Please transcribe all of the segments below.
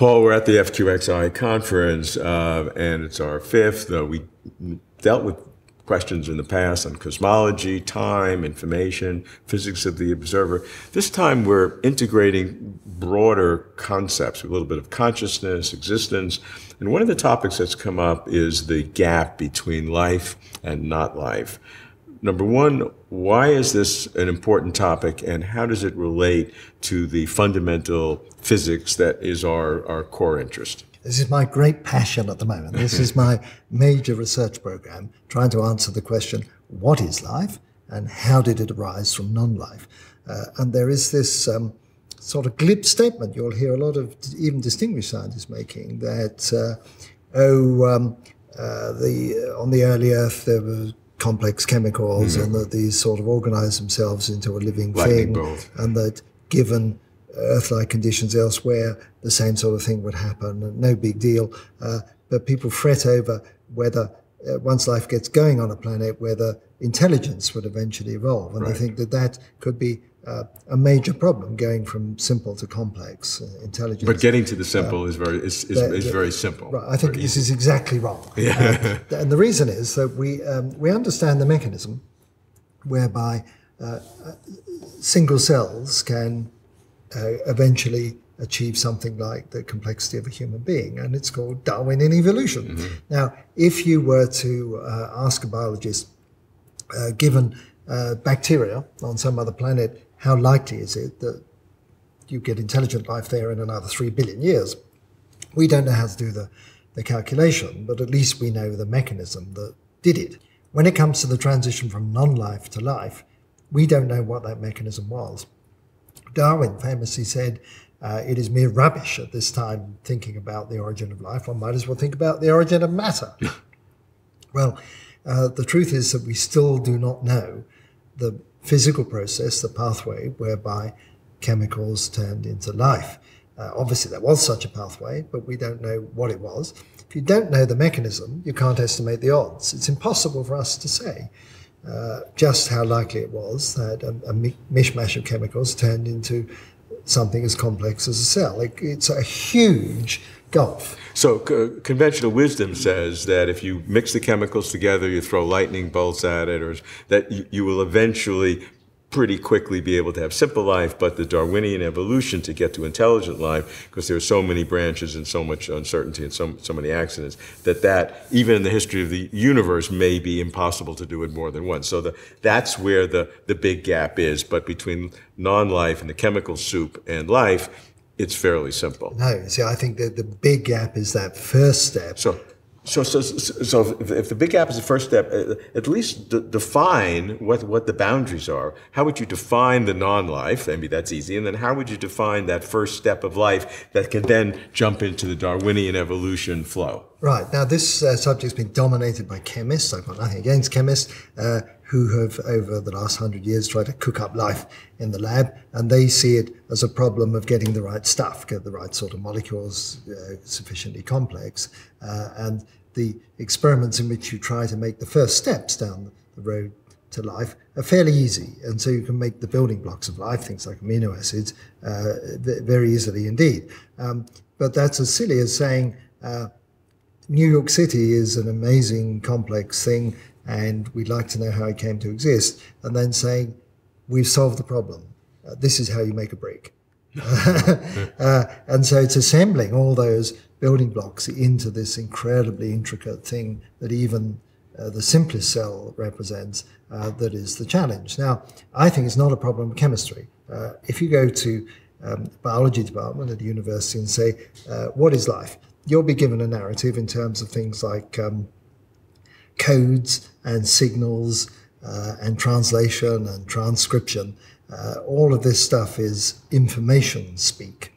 Paul, we're at the FQXI conference, uh, and it's our fifth. Uh, we dealt with questions in the past on cosmology, time, information, physics of the observer. This time we're integrating broader concepts, a little bit of consciousness, existence. And one of the topics that's come up is the gap between life and not life. Number one, why is this an important topic and how does it relate to the fundamental physics that is our, our core interest? This is my great passion at the moment. This is my major research program, trying to answer the question what is life and how did it arise from non life? Uh, and there is this um, sort of glib statement you'll hear a lot of even distinguished scientists making that, uh, oh, um, uh, the, on the early Earth there were complex chemicals mm-hmm. and that these sort of organize themselves into a living Lightning thing and that given Earth-like conditions elsewhere, the same sort of thing would happen. No big deal. Uh, but people fret over whether, uh, once life gets going on a planet, whether intelligence would eventually evolve. And right. they think that that could be uh, a major problem going from simple to complex uh, intelligence. But getting to the simple uh, is very is, is, the, is the, very simple. Right. I think this easy. is exactly wrong. Yeah. Uh, and the reason is that we um, we understand the mechanism whereby uh, single cells can uh, eventually achieve something like the complexity of a human being, and it's called Darwinian evolution. Mm-hmm. Now, if you were to uh, ask a biologist, uh, given uh, bacteria on some other planet, how likely is it that you get intelligent life there in another three billion years? We don't know how to do the, the calculation, but at least we know the mechanism that did it. When it comes to the transition from non life to life, we don't know what that mechanism was. Darwin famously said, uh, it is mere rubbish at this time thinking about the origin of life. One might as well think about the origin of matter. well, uh, the truth is that we still do not know the physical process, the pathway whereby chemicals turned into life. Uh, obviously, there was such a pathway, but we don't know what it was. If you don't know the mechanism, you can't estimate the odds. It's impossible for us to say uh, just how likely it was that a, a, mishmash of chemicals turned into something as complex as a cell. It, it's a huge gulf. So conventional wisdom says that if you mix the chemicals together, you throw lightning bolts at it, or that you, you will eventually pretty quickly be able to have simple life, but the Darwinian evolution to get to intelligent life, because there are so many branches and so much uncertainty and so, so many accidents, that that, even in the history of the universe, may be impossible to do it more than once. So the, that's where the, the big gap is. But between non-life and the chemical soup and life, it's fairly simple. No, see, I think that the big gap is that first step. So so, so, so if the big gap is the first step, uh, at least define what, what the boundaries are. How would you define the non-life? Maybe that's easy. And then how would you define that first step of life that can then jump into the Darwinian evolution flow? Right. Now, this uh, subject's been dominated by chemists. I've got nothing against chemists. Uh, who have, over the last hundred years, tried to cook up life in the lab, and they see it as a problem of getting the right stuff, get the right sort of molecules, uh, sufficiently complex, uh, and the experiments in which you try to make the first steps down the road to life are fairly easy, and so you can make the building blocks of life, things like amino acids, uh, very easily indeed. Um, but that's as silly as saying. Uh, New York City is an amazing, complex thing and we'd like to know how it came to exist, and then saying, we've solved the problem. Uh, this is how you make a brick. uh, and so it's assembling all those building blocks into this incredibly intricate thing that even uh, the simplest cell represents uh, that is the challenge. Now, I think it's not a problem of chemistry. Uh, if you go to um, biology department at the university and say, uh, what is life? You'll be given a narrative in terms of things like um, codes and signals uh, and translation and transcription. Uh, all of this stuff is information speak.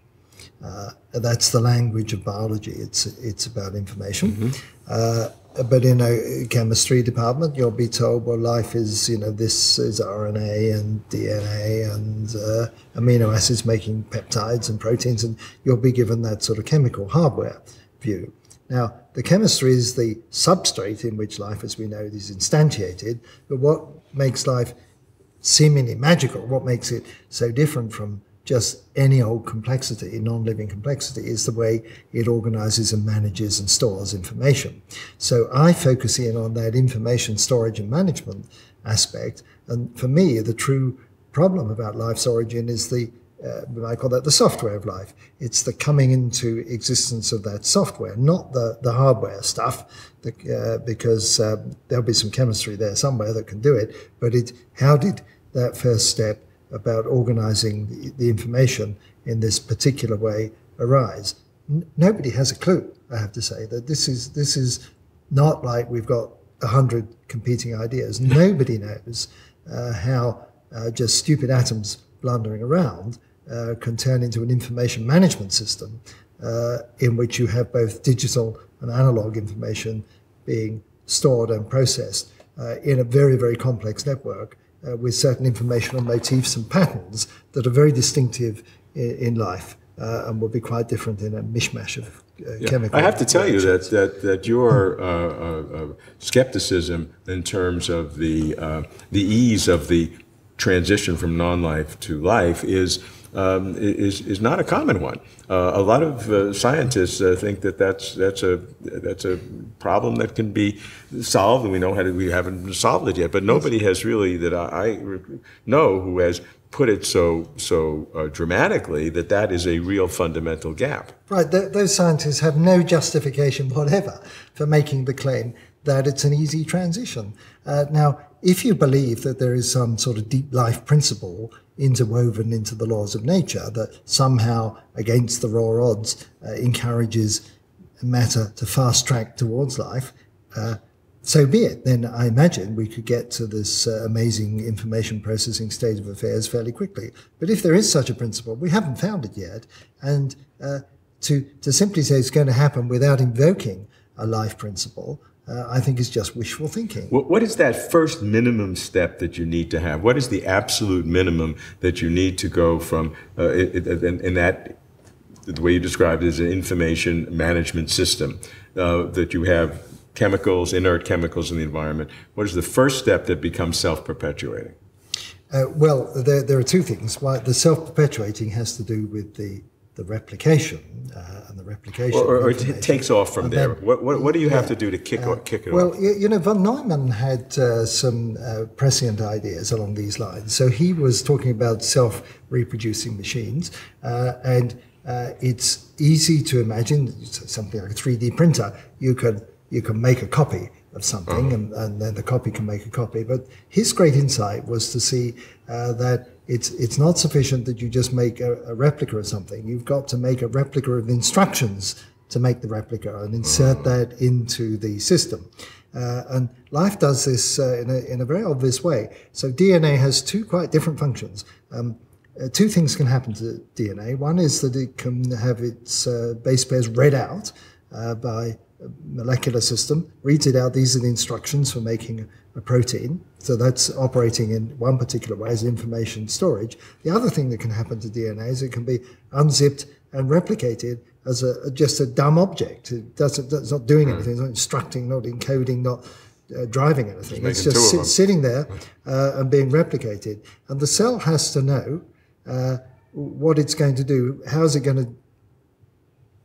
Uh, that's the language of biology. It's it's about information. Mm-hmm. Uh, but in a chemistry department, you'll be told, well, life is, you know, this is RNA and DNA and uh, amino acids making peptides and proteins, and you'll be given that sort of chemical hardware view. Now, the chemistry is the substrate in which life, as we know, is instantiated. But what makes life seemingly magical, what makes it so different from just any old complexity, non-living complexity, is the way it organizes and manages and stores information. So I focus in on that information storage and management aspect. And for me, the true problem about life's origin is the uh, we might call that the software of life. It's the coming into existence of that software, not the, the hardware stuff, the, uh, because um, there'll be some chemistry there somewhere that can do it. But it, how did that first step about organizing the, the information in this particular way arise. N- nobody has a clue, I have to say, that this is, this is not like we've got a hundred competing ideas. Nobody knows uh, how uh, just stupid atoms blundering around uh, can turn into an information management system uh, in which you have both digital and analog information being stored and processed uh, in a very, very complex network uh, with certain informational motifs and patterns that are very distinctive in, in life uh, and will be quite different in a mishmash of uh, Yeah. I have to tell you that, that, that your uh, uh, uh, skepticism in terms of the, uh, the ease of the transition from non-life to life is, um, is, is not a common one. Uh, a lot of uh, scientists uh, think that that's, that's, a, that's a problem that can be solved, and we know how to, we haven't solved it yet, but nobody has really, that I, I know, who has put it so, so uh, dramatically that that is a real fundamental gap. Right, th- those scientists have no justification whatever for making the claim that it's an easy transition. Uh, now, if you believe that there is some sort of deep life principle interwoven into the laws of nature that somehow, against the raw odds, uh, encourages matter to fast track towards life, uh, so be it. Then I imagine we could get to this uh, amazing information processing state of affairs fairly quickly. But if there is such a principle, we haven't found it yet. And uh, to, to simply say it's going to happen without invoking a life principle, uh, I think is just wishful thinking. What, what is that first minimum step that you need to have? What is the absolute minimum that you need to go from uh, in, in that the way you described it is an information management system uh, that you have chemicals, inert chemicals in the environment. What is the first step that becomes self-perpetuating? Uh, well, there, there are two things. One, the self-perpetuating has to do with the, the replication uh, and the replication. Or, or it takes off from And there. then- What, what, what do you have to do to kick, it kick it Well, off? you, you know, von Neumann had uh, some uh, prescient ideas along these lines. So he was talking about self-reproducing machines, uh, and uh, it's easy to imagine something like a 3D printer. You can you can make a copy of something, and, and then the copy can make a copy. But his great insight was to see uh, that it's it's not sufficient that you just make a, a replica of something. You've got to make a replica of instructions to make the replica and insert that into the system. Uh, and life does this uh, in, a, in a very obvious way. So DNA has two quite different functions. Um, uh, two things can happen to DNA. One is that it can have its uh, base pairs read out uh, by a molecular system, reads it out. These are the instructions for making a, protein. So that's operating in one particular way as information storage. The other thing that can happen to DNA is it can be unzipped and replicated as a, just a dumb object. It doesn't, it's not doing anything. It's not instructing, not encoding, not uh, driving anything. It's just two sit, sitting there uh, and being replicated. And the cell has to know uh, what it's going to do. How is it going to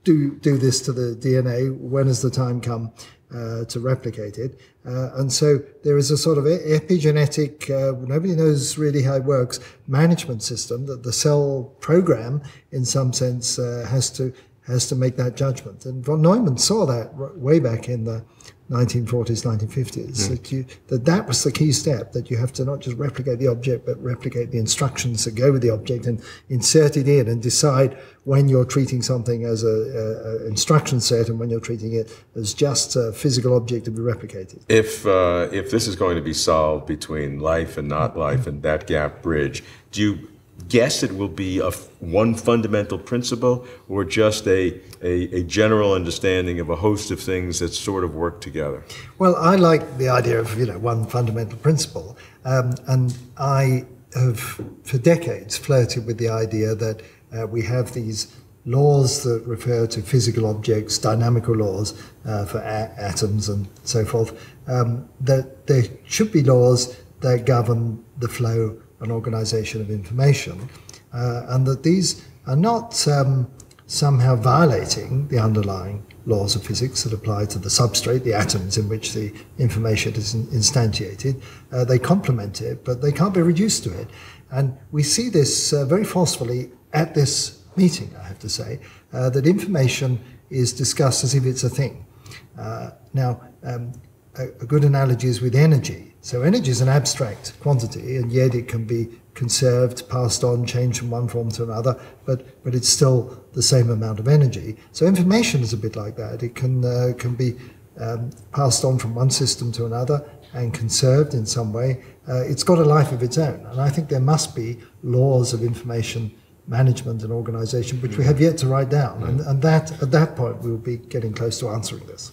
do do this to the DNA? When has the time come uh, to replicate it? Uh, and so there is a sort of epigenetic, uh, nobody knows really how it works, management system that the cell program, in some sense, uh, has to has to make that judgment. And von Neumann saw that way back in the 1940s, 1950s, that, you, that that was the key step, that you have to not just replicate the object, but replicate the instructions that go with the object and insert it in and decide when you're treating something as a, a, a instruction set and when you're treating it as just a physical object to be replicated. If, uh, if this is going to be solved between life and not life and that gap bridge, do you guess it will be a one fundamental principle or just a, a, a general understanding of a host of things that sort of work together? Well, I like the idea of you know one fundamental principle, um, and I have for decades flirted with the idea that uh, we have these laws that refer to physical objects, dynamical laws uh, for atoms and so forth. Um, that there should be laws that govern the flow and organization of information. uh, and that these are not um, somehow violating the underlying laws of physics that apply to the substrate, the atoms in which the information is instantiated. Uh, they complement it, but they can't be reduced to it. And we see this uh, very forcefully at this meeting, I have to say, uh, that information is discussed as if it's a thing. Uh, now, um, a, a good analogy is with energy. So, energy is an abstract quantity, and yet it can be conserved, passed on, changed from one form to another, but, but it's still the same amount of energy. So, information is a bit like that. It can, uh, can be um, passed on from one system to another and conserved in some way. Uh, it's got a life of its own. And I think there must be laws of information management and organization which we have yet to write down. And, and that, at that point, we will be getting close to answering this.